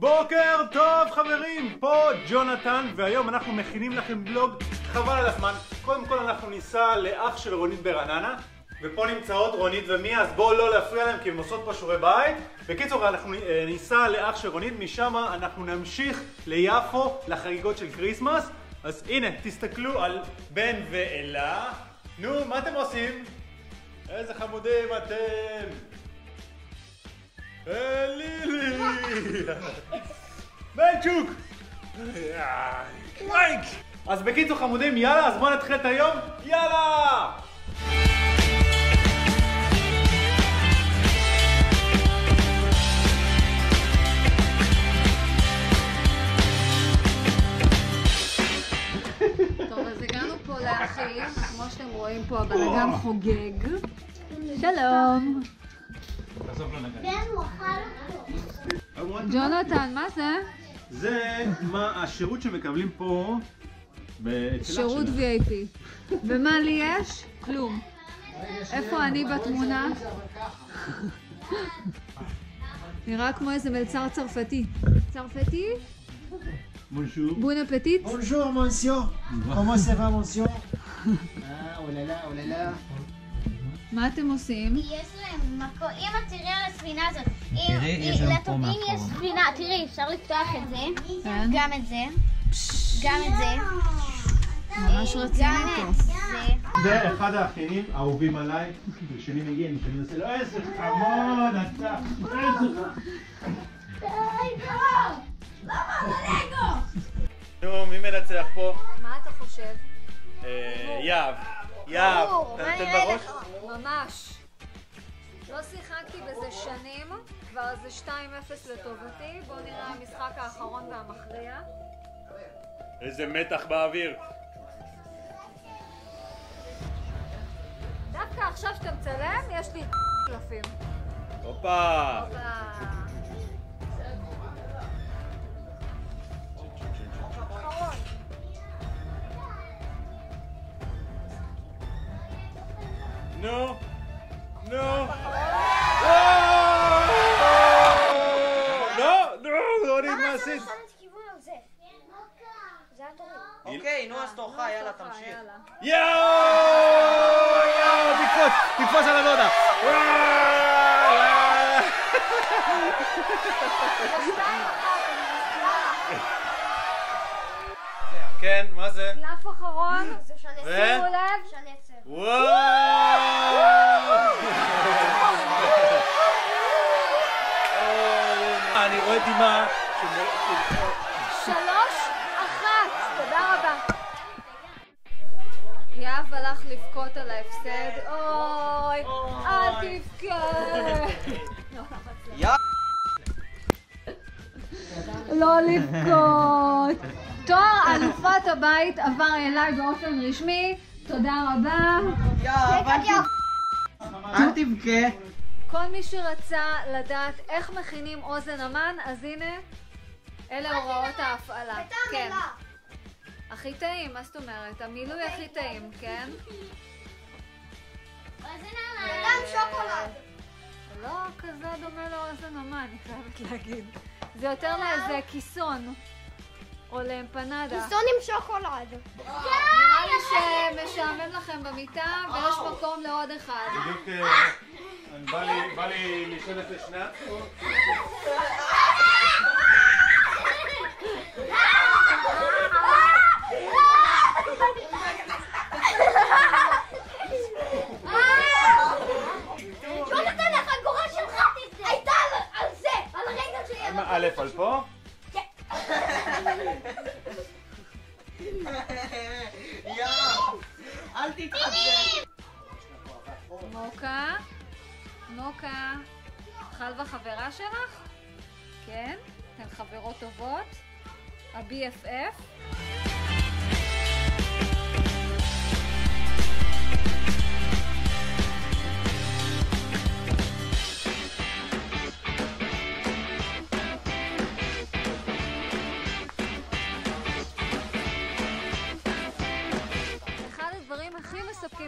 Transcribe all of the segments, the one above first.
בוקר טוב חברים, פה ג'ונתן והיום אנחנו מכינים לכם ולוג חבל על הזמן. קודם כל אנחנו ניסע לאח של רונית ברעננה ופה נמצאות רונית ומיה אז בואו לא להפריע להם כי הם עושות פה שיעורי בית. בקיצור אנחנו אה, ניסע לאח של רונית משם אנחנו נמשיך ליפו לחגיגות של כריסמס אז הנה תסתכלו על בן ואלה. נו מה אתם עושים? איזה חמודים אתם לילי! בנצ'וק! מייק! אז בקיצור חמודים, יאללה, אז בואו נתחיל את היום, יאללה! טוב, אז הגענו פה לאחי, כמו שאתם רואים פה הבלאגן חוגג. שלום. ג'ונתן, מה זה? זה מה השירות שמקבלים פה שירות. VIP. ומה לי יש? כלום. איפה אני בתמונה? נראה כמו איזה מלצר צרפתי. צרפתי? בונשור. בון אפטיט? Bonjour monsieur, comment ça va monsieur Ah oh מה אתם עושים? יש להם מקום, אמא תראי על הספינה הזאת. אם- תראי, לטוב- פה אם. יש ספינה, תראי, אפשר לפתוח את זה, כן. גם את זה, גם את זה, ממש רציני פה. זה. אחד האחיינים האהובים עליי, וכשאני מגיע, כשאני עושה לו איזה חמוד אתה, איזה נו, מי מנצח פה? מה אתה חושב? אה, יהב. יהב. אתה בראש? ממש. לא שיחקתי בזה שנים, כבר זה 2-0 לטובתי. בואו נראה המשחק האחרון והמכריע. איזה מתח באוויר. דווקא עכשיו שאתה מצלם, יש לי קלפים. הופה. נו. נו. לא, נו, רונית, מה עשית? שם את כיוון על זה. זה התורי. אוקיי, נו אז תורך, יאללה תמשיך. יואו! יואו! תקפוץ! תקפוץ על הדודה! כן, מה זה? קלף אחרון, זה שונה ו? שימו לב. צבע. וואו! אני רואה דמעה שלוש, אחת. תודה רבה. יהב הלך לבכות על ההפסד. אוי, אל תבכה. לא לבכות. תואר אלופת הבית עבר אליי באופן רשמי. תודה רבה. אל תבכה. כל מי שרצה לדעת איך מכינים אוזן המן, אז הנה, אלה הוראות ההפעלה. כן. הכי טעים, מה זאת אומרת? המילוי הכי טעים, כן? אז הנה, גם שוקולד. לא כזה דומה לאוזן המן, אני חייבת להגיד. זה יותר לאיזה כיסון, או לאמפנדה. כיסון עם שוקולד. נראה לי שמשעמם לכם במיטה, ויש מקום לעוד אחד. בדיוק אה, בא לי- בא לי לישון אצל שנת. יא! אל תתחצה. מוקה, מוקה, חלבה חברה שלך? כן? אתן חברות טובות? ה-BFF?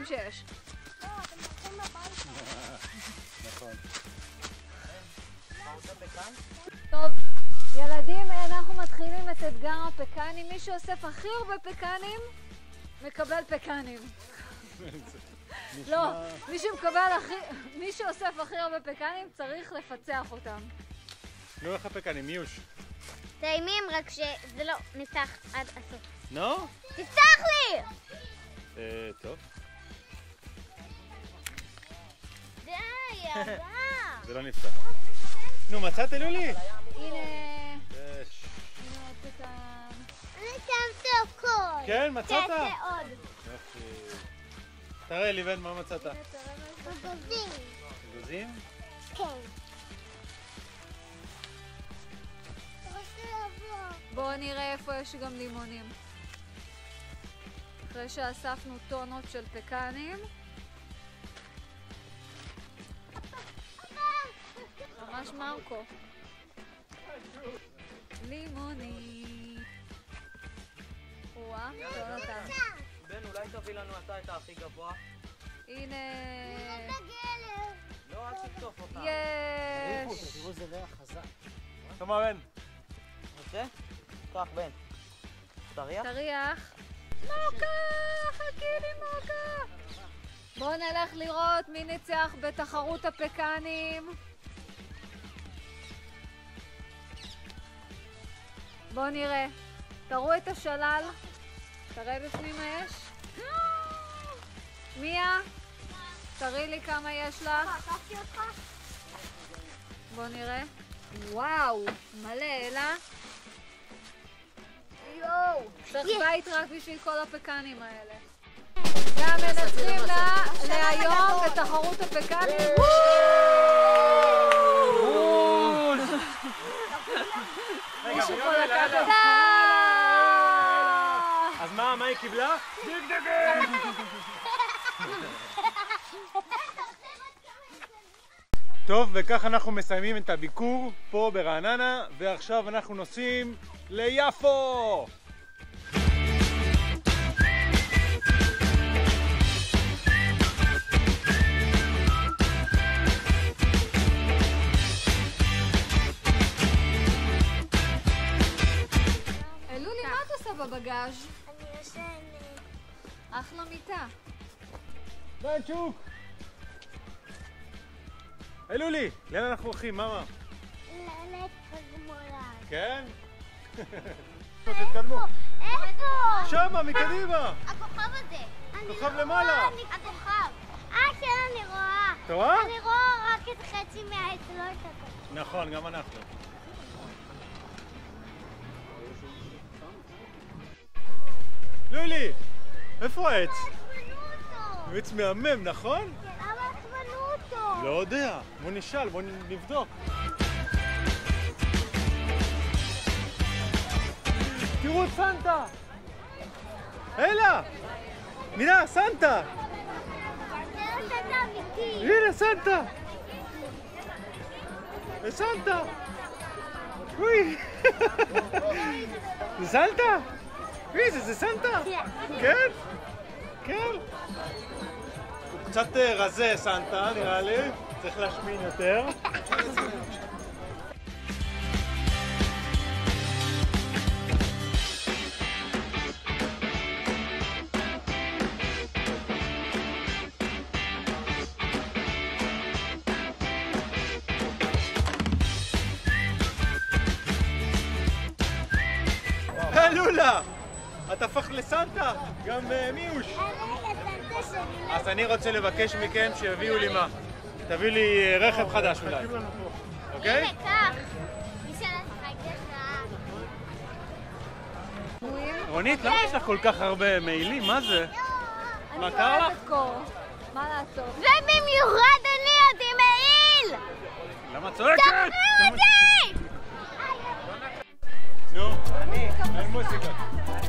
מספקים שיש. טוב, ילדים. את אתגר הפקנים. מי שאוסף הכי הרבה פקנים, מקבל פקנים. לא, מי שמקבל הכי... מי שאוסף הכי הרבה פקנים צריך לפצח אותם. נו, איך הפקנים? מיוש. טעימים, רק שזה לא נפתח עד הסוף. נו? תפתח לי! אה, טוב. זה לא נפתח. נו, מצאת לולי? הנה, יש. כן, מצאת? תעשה עוד. יופי. תראה לי, בן, מה מצאת? ארגזים. אגוזים? כן. בואו נראה איפה יש גם לימונים. אחרי שאספנו טונות של פקנים, ממש מרקו. לימוני. וואה, יונתן. בן, אולי תביא לנו אתה את הכי גבוה? הנה. לא, אל תקטוף אותה. יש. תראו איזה ריח חזק. תשמע, בן. רוצה? קח, בן. תריח? תריח. מרקה! חכי לי מרקה! בואו נלך לראות מי ניצח בתחרות הפקנים. בואו נראה. תראו את השלל. תראה בפנים מה יש. מיה, תראי לי כמה יש לך. בואו נראה. וואו, מלא, אלה. יואו, צריך בית רק בשביל כל הפקנים האלה. והמנצחים לה- להיום בתחרות הפקנים. רגע, מישהו וגם פה אלה, לקח אלה. את אז מה, מה היא קיבלה? דגדגים! טוב, וכך אנחנו מסיימים את הביקור פה ברעננה, ועכשיו אנחנו נוסעים ליפו! בבגאז'? אחלה מיטה. בנצ'וק! אלולי, לאן אנחנו הולכים? מה, מה? ללכת בגמולה. כן? תתקדמו. איפה? שמה, מקדימה! הכוכב הזה. כוכב למעלה. הכוכב. אה, כן, אני רואה. אתה רואה? אני רואה רק את חצי מהעץ, לא את הכל. נכון, גם אנחנו. לולי, איפה העץ? אותו. עץ מהמם, נכון? כן, למה איך בנו אותו? לא יודע. בוא נשאל, בוא נבדוק. תראו את סנטה! אלה! מינה, סנטה! הנה סנטה! זה סנטה! אוי! זה סנטה? מי זה? זה סנטה? כן? כן? הוא קצת אה, רזה סנטה נראה לי, צריך להשמין יותר. לולה! את הפכת לסנטה! גם אה, מיוש! אני שלי. אז אני רוצה לבקש מכם שיביאו לי מה? תביא לי אה, רכב חדש אולי, אוקיי? רונית, למה יש לך כל כך הרבה מעילים? מה זה? מה אני קרה לך? מה לעשות? ובמיוחד אני עוד עם מעיל! למה את צועקת? תפריעו אותי! נו, אין מוזיקה. מה, ממי?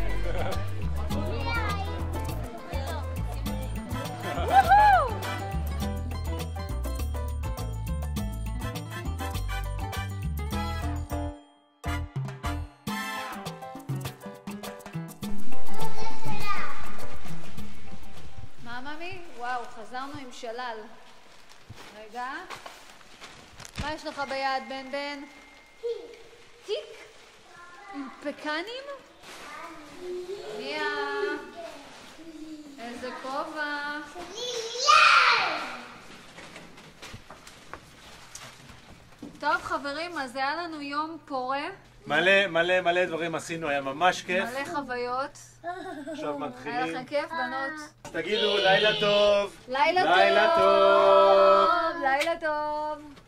וואו, חזרנו עם שלל. רגע. מה יש לך ביד, בן בן? תיק. עם פקנים? מיה. איזה כובע. טוב חברים, אז היה לנו יום פורה, מלא מלא מלא דברים עשינו, היה ממש כיף. מלא חוויות. עכשיו היה מתחילים. לכם כיף בנות? תגידו לילה טוב. לילה טוב! לילה טוב. לילה טוב!